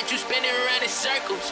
got you spinning around in circles.